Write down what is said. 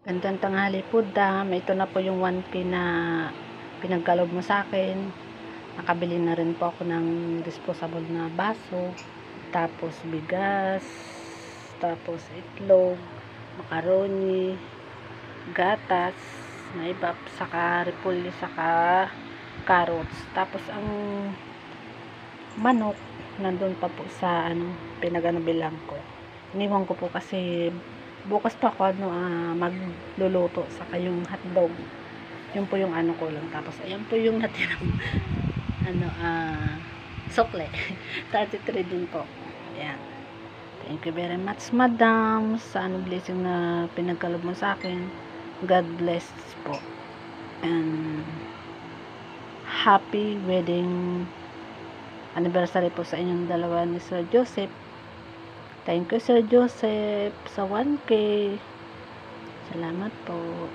Gandang tanghali po, Dam. Ito na po yung 1P na pinagkalob mo sa akin. Nakabili na rin po ako ng disposable na baso. Tapos bigas. Tapos itlog. Macaroni. Gatas. Na iba. Saka repolyo. Saka carrots. Tapos ang manok nandun pa po sa ano pinaganabilang ko. Iniwan ko po kasi bukas pa ako ano, ah, magluluto saka yung hotdog. Yun po yung ano ko lang. Tapos ayan po yung natirang ano ah sukle. 33 din po. Ayan. Thank you very much, madam, sa ano blessing na pinagkalob mo sa akin. God bless po. And happy wedding anniversary po sa inyong dalawa ni Sir Joseph. Thank you, Sir Joseph, sa 1K. Salamat po.